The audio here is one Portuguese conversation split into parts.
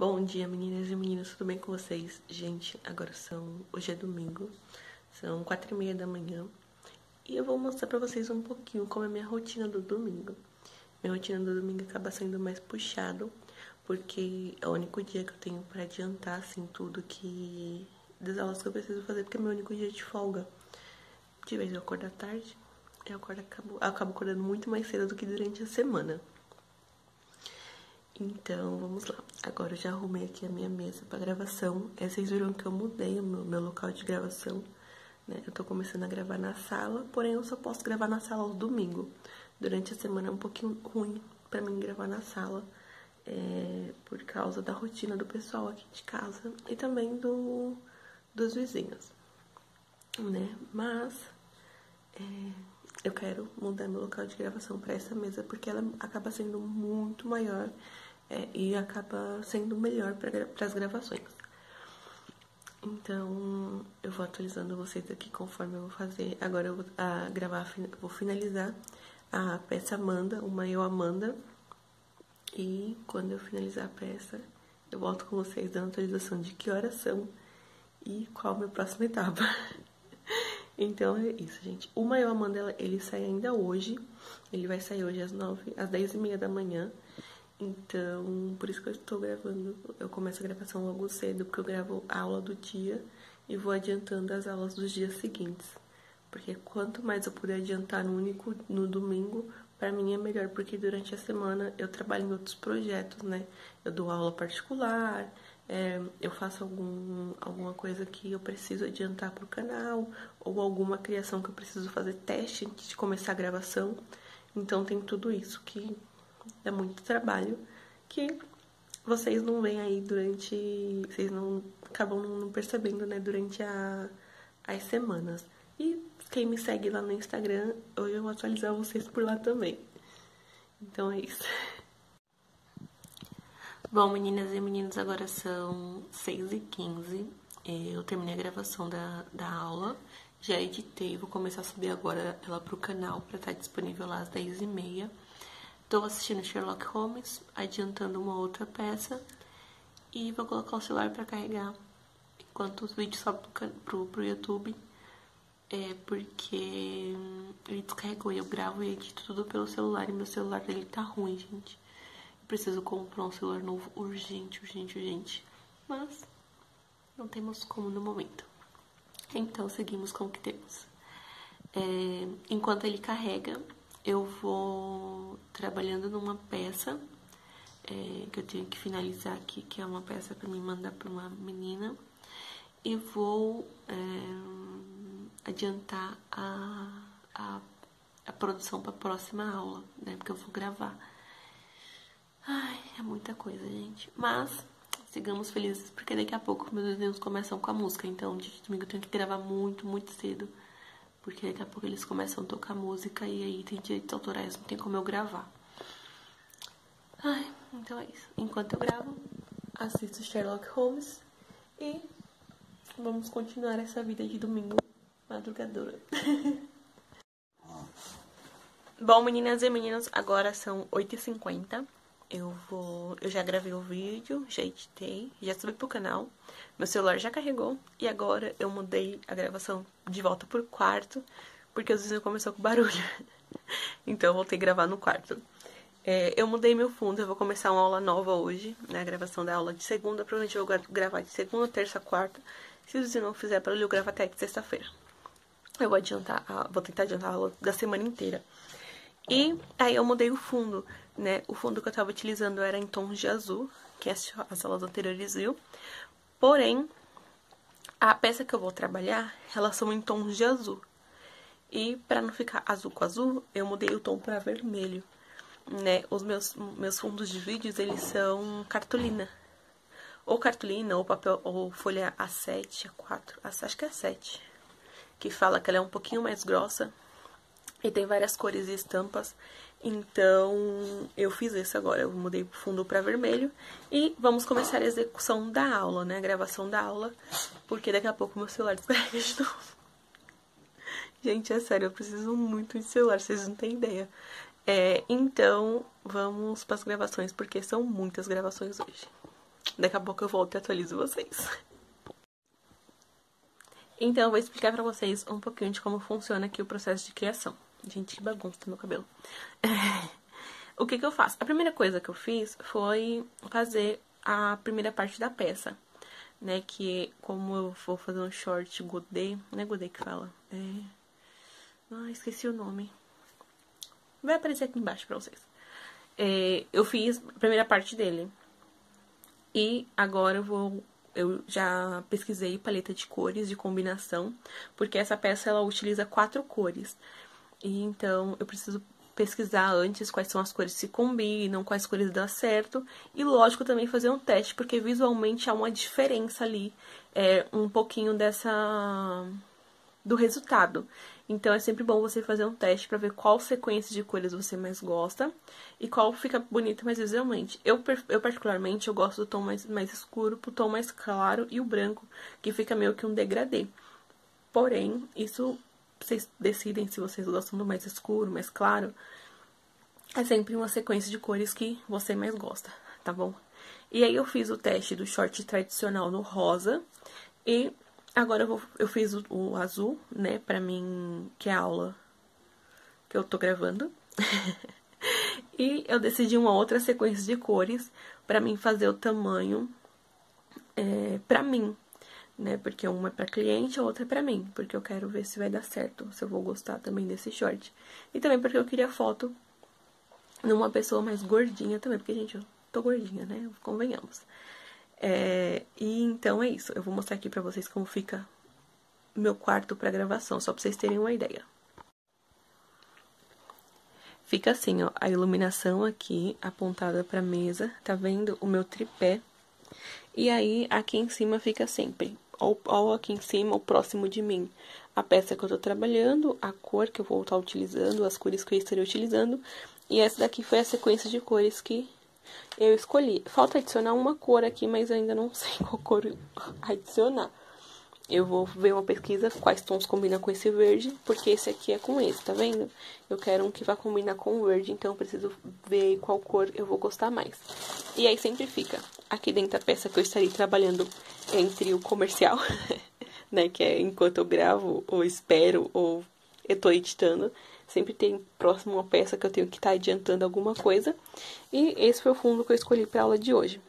Bom dia, meninas e meninos, tudo bem com vocês? Gente, agora são. Hoje é domingo, são quatro e meia da manhã e eu vou mostrar pra vocês um pouquinho como é minha rotina do domingo. Minha rotina do domingo acaba sendo mais puxado, porque é o único dia que eu tenho pra adiantar, assim, tudo que. das aulas que eu preciso fazer, porque é meu único dia de folga. De vez eu acordo à tarde, eu acordo, acabo, acabo acordando muito mais cedo do que durante a semana. Então, vamos lá. Agora eu já arrumei aqui a minha mesa para gravação. É, vocês viram que eu mudei o meu, meu local de gravação, né? Eu tô começando a gravar na sala, porém eu só posso gravar na sala aos domingos. Durante a semana é um pouquinho ruim para mim gravar na sala, é, por causa da rotina do pessoal aqui de casa e também do, dos vizinhos, né? Mas é, eu quero mudar meu local de gravação para essa mesa porque ela acaba sendo muito maior é, e acaba sendo melhor para as gravações. Então, eu vou atualizando vocês aqui conforme eu vou fazer. Agora eu vou a, gravar, vou finalizar a peça Amanda, uma eu Amanda. E quando eu finalizar a peça, eu volto com vocês dando atualização de que horas são e qual a minha próxima etapa. então é isso, gente. O Maior Amanda, ele sai ainda hoje. Ele vai sair hoje às nove, às dez e meia da manhã. Então, por isso que eu estou gravando. Eu começo a gravação logo cedo, porque eu gravo a aula do dia e vou adiantando as aulas dos dias seguintes. Porque quanto mais eu puder adiantar no único no domingo, para mim é melhor, porque durante a semana eu trabalho em outros projetos, né? Eu dou aula particular, é, eu faço algum, alguma coisa que eu preciso adiantar pro canal, ou alguma criação que eu preciso fazer teste antes de começar a gravação. Então tem tudo isso que é muito trabalho que vocês não veem aí durante. Vocês não acabam não percebendo, né, durante a, as semanas. E quem me segue lá no Instagram, hoje eu vou atualizar vocês por lá também. Então é isso. Bom, meninas e meninos, agora são 6h15. É, eu terminei a gravação da, da aula, já editei, vou começar a subir agora ela pro canal para estar disponível lá às 10h30. Estou assistindo Sherlock Holmes, adiantando uma outra peça e vou colocar o celular para carregar enquanto os vídeos sobem pro, pro YouTube. É porque ele descarregou e eu gravo e edito tudo pelo celular e meu celular dele tá ruim, gente. Eu preciso comprar um celular novo urgente, urgente, urgente. Mas não temos como no momento. Então seguimos com o que temos. É, enquanto ele carrega, eu vou trabalhando numa peça é, que eu tenho que finalizar aqui, que é uma peça para me mandar para uma menina, e vou é, adiantar a, a, a produção para a próxima aula, né? Porque eu vou gravar. Ai, é muita coisa, gente. Mas sigamos felizes, porque daqui a pouco meus desenhos começam com a música. Então, de domingo eu tenho que gravar muito, muito cedo porque daqui a pouco eles começam a tocar música e aí tem direitos autorais, não tem como eu gravar. Ai, então é isso. Enquanto eu gravo, assisto Sherlock Holmes e vamos continuar essa vida de domingo madrugadora. Bom, meninas e meninos, agora são 8h50 eu vou. Eu já gravei o vídeo, já editei, já subi pro canal. Meu celular já carregou e agora eu mudei a gravação de volta pro quarto, porque os vizinhos começou com barulho. então eu voltei a gravar no quarto. É, eu mudei meu fundo, eu vou começar uma aula nova hoje, né? A gravação da aula de segunda, provavelmente eu vou gravar de segunda, terça, quarta. Se o não fizer para eu gravar até sexta-feira. Eu vou adiantar, a, vou tentar adiantar a aula da semana inteira. E aí eu mudei o fundo, né? O fundo que eu tava utilizando era em tons de azul, que as, as aulas anteriores viu. Porém, a peça que eu vou trabalhar, elas são em tons de azul. E para não ficar azul com azul, eu mudei o tom para vermelho, né? Os meus, meus fundos de vídeos, eles são cartolina. Ou cartolina, ou papel, ou folha A7, A4, acho que é A7. Que fala que ela é um pouquinho mais grossa e tem várias cores e estampas. Então, eu fiz isso agora. Eu mudei o fundo para vermelho. E vamos começar a execução da aula, né? A gravação da aula. Porque daqui a pouco meu celular descarrega de novo. Gente, é sério, eu preciso muito de celular, vocês não têm ideia. É, então, vamos para as gravações, porque são muitas gravações hoje. Daqui a pouco eu volto e atualizo vocês. Então, eu vou explicar pra vocês um pouquinho de como funciona aqui o processo de criação. Gente, que bagunça meu cabelo. o que que eu faço? A primeira coisa que eu fiz foi fazer a primeira parte da peça, né? Que como eu vou fazer um short godê, não é godê que fala, é... Ah, esqueci o nome. Vai aparecer aqui embaixo pra vocês. É, eu fiz a primeira parte dele. E agora eu vou eu já pesquisei paleta de cores de combinação, porque essa peça ela utiliza quatro cores. E então eu preciso pesquisar antes quais são as cores que se combinam, quais cores dá certo. E lógico também fazer um teste, porque visualmente há uma diferença ali, é, um pouquinho dessa do resultado. Então é sempre bom você fazer um teste para ver qual sequência de cores você mais gosta e qual fica bonita mais visualmente. Eu, eu particularmente eu gosto do tom mais, mais escuro pro tom mais claro e o branco, que fica meio que um degradê. Porém, isso vocês decidem se vocês gostam do mais escuro, mais claro. É sempre uma sequência de cores que você mais gosta, tá bom? E aí eu fiz o teste do short tradicional no rosa e Agora eu, vou, eu fiz o, o, azul, né, pra mim, que é a aula que eu tô gravando. e eu decidi uma outra sequência de cores pra mim fazer o tamanho é, pra mim, né, porque uma é pra cliente, a outra é pra mim, porque eu quero ver se vai dar certo, se eu vou gostar também desse short. E também porque eu queria foto numa pessoa mais gordinha também, porque, gente, eu tô gordinha, né, convenhamos. É, e então é isso. Eu vou mostrar aqui pra vocês como fica meu quarto pra gravação, só pra vocês terem uma ideia. Fica assim, ó, a iluminação aqui apontada pra mesa, tá vendo o meu tripé? E aí, aqui em cima fica sempre, ou, ou aqui em cima, ou próximo de mim, a peça que eu tô trabalhando, a cor que eu vou estar utilizando, as cores que eu estaria utilizando. E essa daqui foi a sequência de cores que eu escolhi. Falta adicionar uma cor aqui, mas ainda não sei qual cor adicionar. Eu vou ver uma pesquisa quais tons combinam com esse verde, porque esse aqui é com esse, tá vendo? Eu quero um que vai combinar com o verde, então eu preciso ver qual cor eu vou gostar mais. E aí sempre fica aqui dentro da peça que eu estarei trabalhando entre o comercial, né, que é enquanto eu gravo, ou espero, ou eu tô editando, Sempre tem próximo uma peça que eu tenho que estar tá adiantando alguma coisa. E esse foi o fundo que eu escolhi para aula de hoje.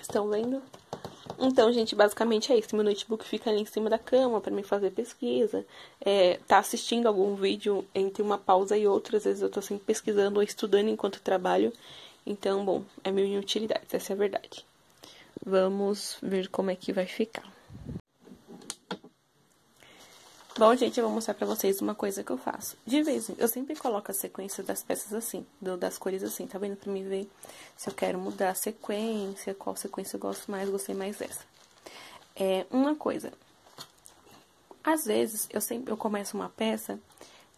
Estão vendo? Então, gente, basicamente é isso. Meu notebook fica ali em cima da cama para me fazer pesquisa. É, tá assistindo algum vídeo entre uma pausa e outra. Às vezes eu tô sempre pesquisando ou estudando enquanto trabalho. Então, bom, é mil inutilidades, essa é a verdade. Vamos ver como é que vai ficar. Bom, gente, eu vou mostrar pra vocês uma coisa que eu faço. De vez em eu sempre coloco a sequência das peças assim, do, das cores assim, tá vendo? Pra mim ver se eu quero mudar a sequência, qual sequência eu gosto mais, gostei mais dessa. É, uma coisa. Às vezes, eu sempre eu começo uma peça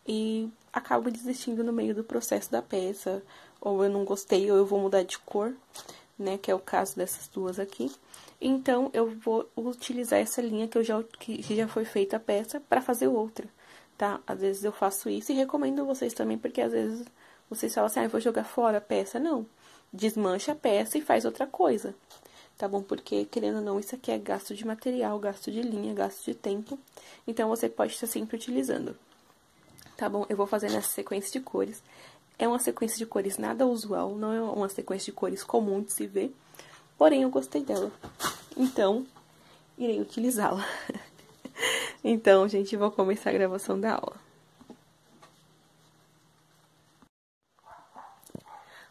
e acabo desistindo no meio do processo da peça, ou eu não gostei, ou eu vou mudar de cor, né, que é o caso dessas duas aqui. Então, eu vou utilizar essa linha que, eu já, que já foi feita a peça para fazer outra, tá? Às vezes eu faço isso e recomendo vocês também, porque às vezes vocês falam assim, ah, eu vou jogar fora a peça. Não, desmancha a peça e faz outra coisa, tá bom? Porque, querendo ou não, isso aqui é gasto de material, gasto de linha, gasto de tempo. Então, você pode estar sempre utilizando. Tá bom? Eu vou fazer nessa sequência de cores. É uma sequência de cores nada usual, não é uma sequência de cores comum de se ver. Porém, eu gostei dela. Então, irei utilizá-la. então, gente, vou começar a gravação da aula.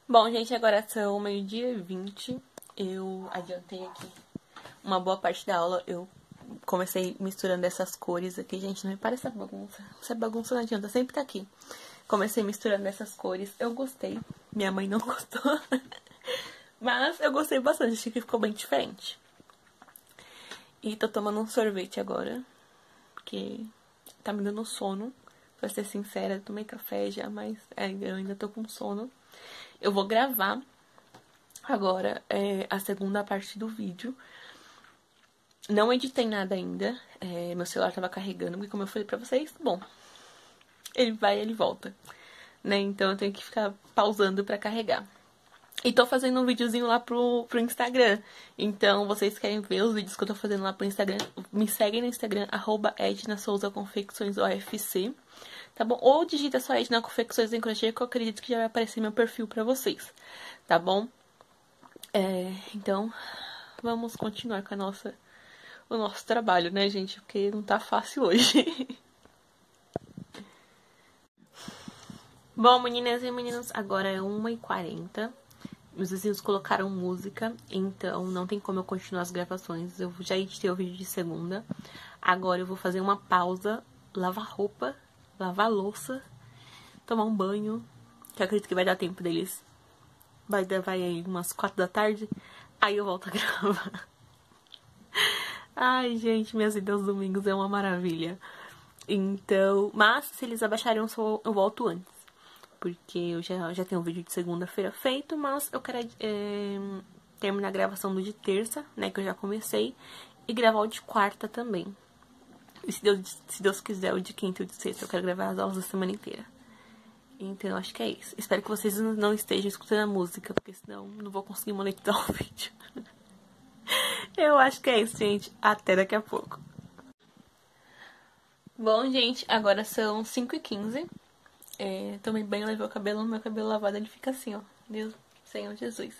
Bom, gente, agora são meio-dia e 20. Eu adiantei aqui uma boa parte da aula. Eu comecei misturando essas cores aqui. Gente, não me parece essa bagunça. Essa bagunça não adianta, sempre tá aqui. Comecei misturando essas cores. Eu gostei. Minha mãe não gostou. Mas eu gostei bastante, achei que ficou bem diferente. E tô tomando um sorvete agora, porque tá me dando sono. Pra ser sincera, tomei café já, mas é, eu ainda tô com sono. Eu vou gravar agora é, a segunda parte do vídeo. Não editei nada ainda. É, meu celular tava carregando, porque como eu falei pra vocês, bom, ele vai ele volta. Né? Então eu tenho que ficar pausando pra carregar. E tô fazendo um videozinho lá pro, pro Instagram. Então, vocês querem ver os vídeos que eu tô fazendo lá pro Instagram, me seguem no Instagram, arroba Edna Souza Confecções OFC. Tá bom? Ou digita só Edna Confecções em Crochê, que eu acredito que já vai aparecer meu perfil pra vocês. Tá bom? É, então, vamos continuar com a nossa, o nosso trabalho, né, gente? Porque não tá fácil hoje. Bom, meninas e meninos, agora é 1h40. Meus vizinhos colocaram música, então não tem como eu continuar as gravações. Eu já editei o vídeo de segunda. Agora eu vou fazer uma pausa, lavar roupa, lavar louça, tomar um banho. Que eu acredito que vai dar tempo deles. Vai, vai aí umas quatro da tarde. Aí eu volto a gravar. Ai, gente, minhas idas domingos é uma maravilha. Então, mas se eles abaixarem eu volto antes porque eu já, já tenho um vídeo de segunda-feira feito, mas eu quero é, terminar a gravação do de terça, né, que eu já comecei, e gravar o de quarta também. E se Deus, se Deus quiser, o de quinta e o de sexta, eu quero gravar as aulas da semana inteira. Então, acho que é isso. Espero que vocês não estejam escutando a música, porque senão não vou conseguir monetizar o vídeo. eu acho que é isso, gente. Até daqui a pouco. Bom, gente, agora são 5h15. É, tomei banho, levei o cabelo, meu cabelo lavado ele fica assim, ó. Deus, Senhor Jesus.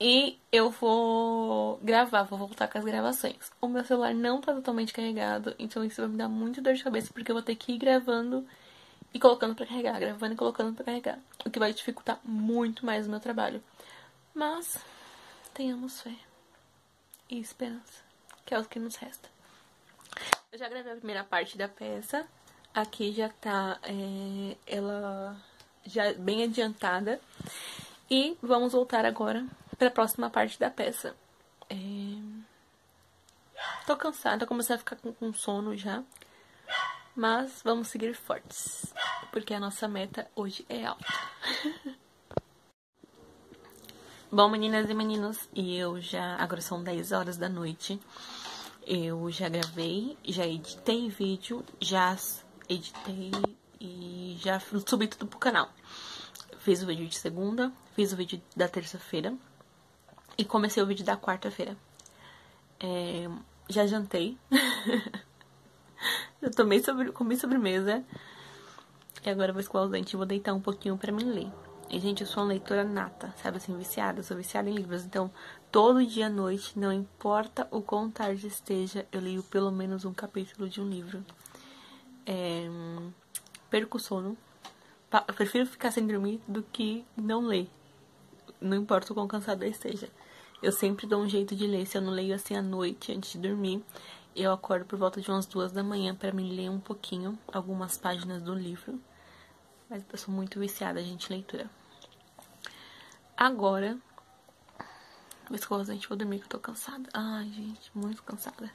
E eu vou gravar, vou voltar com as gravações. O meu celular não tá totalmente carregado, então isso vai me dar muito dor de cabeça, porque eu vou ter que ir gravando e colocando pra carregar, gravando e colocando pra carregar. O que vai dificultar muito mais o meu trabalho. Mas, tenhamos fé e esperança, que é o que nos resta. Eu já gravei a primeira parte da peça, Aqui já tá é, ela já bem adiantada. E vamos voltar agora para a próxima parte da peça. É... Tô cansada, comecei a ficar com, com sono já. Mas vamos seguir fortes, porque a nossa meta hoje é alta. Bom, meninas e meninos, e eu já. Agora são 10 horas da noite. Eu já gravei, já editei vídeo, já editei e já subi tudo pro canal. Fiz o vídeo de segunda, fiz o vídeo da terça-feira e comecei o vídeo da quarta-feira. É, já jantei. eu tomei sobre, comi sobremesa. E agora vou escovar os dentes e vou deitar um pouquinho pra mim ler. E, gente, eu sou uma leitora nata, sabe assim, viciada. Sou viciada em livros. Então, todo dia à noite, não importa o quão tarde esteja, eu leio pelo menos um capítulo de um livro é, perco o sono. Prefiro ficar sem dormir do que não ler. Não importa o quão cansada eu esteja. Eu sempre dou um jeito de ler. Se eu não leio assim à noite, antes de dormir, eu acordo por volta de umas duas da manhã para me ler um pouquinho, algumas páginas do livro. Mas eu sou muito viciada, gente, leitura. Agora, vou escovar a gente, vou dormir que eu tô cansada. Ai, gente, muito cansada.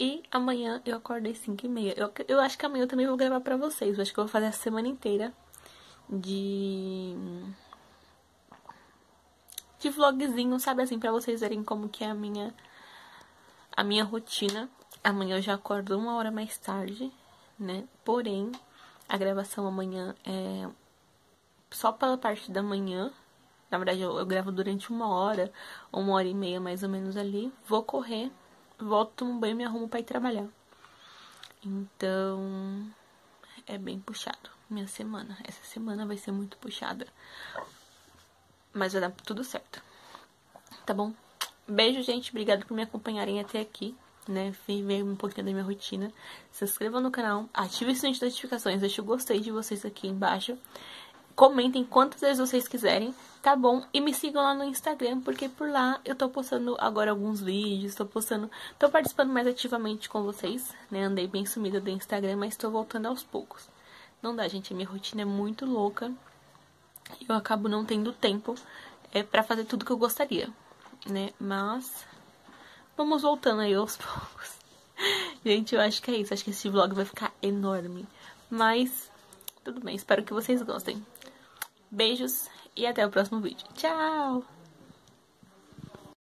E amanhã eu acordei 5 e meia. Eu, eu acho que amanhã eu também vou gravar pra vocês. Eu acho que eu vou fazer a semana inteira de... De vlogzinho, sabe assim, pra vocês verem como que é a minha... A minha rotina. Amanhã eu já acordo uma hora mais tarde, né? Porém, a gravação amanhã é só pela parte da manhã. Na verdade, eu, eu gravo durante uma hora, uma hora e meia mais ou menos ali. Vou correr volto, tomo banho e me arrumo para ir trabalhar. Então, é bem puxado minha semana. Essa semana vai ser muito puxada. Mas vai dar tudo certo. Tá bom? Beijo, gente. Obrigada por me acompanharem até aqui. Né, ver um pouquinho da minha rotina. Se inscreva no canal, ative o sininho de notificações, deixe o gostei de vocês aqui embaixo. Comentem quantas vezes vocês quiserem, tá bom? E me sigam lá no Instagram, porque por lá eu tô postando agora alguns vídeos, tô postando, tô participando mais ativamente com vocês, né? Andei bem sumida do Instagram, mas tô voltando aos poucos. Não dá, gente, a minha rotina é muito louca. Eu acabo não tendo tempo é, para fazer tudo que eu gostaria, né? Mas vamos voltando aí aos poucos. Gente, eu acho que é isso. Acho que esse vlog vai ficar enorme. Mas tudo bem, espero que vocês gostem. Beijos e até o próximo vídeo. Tchau!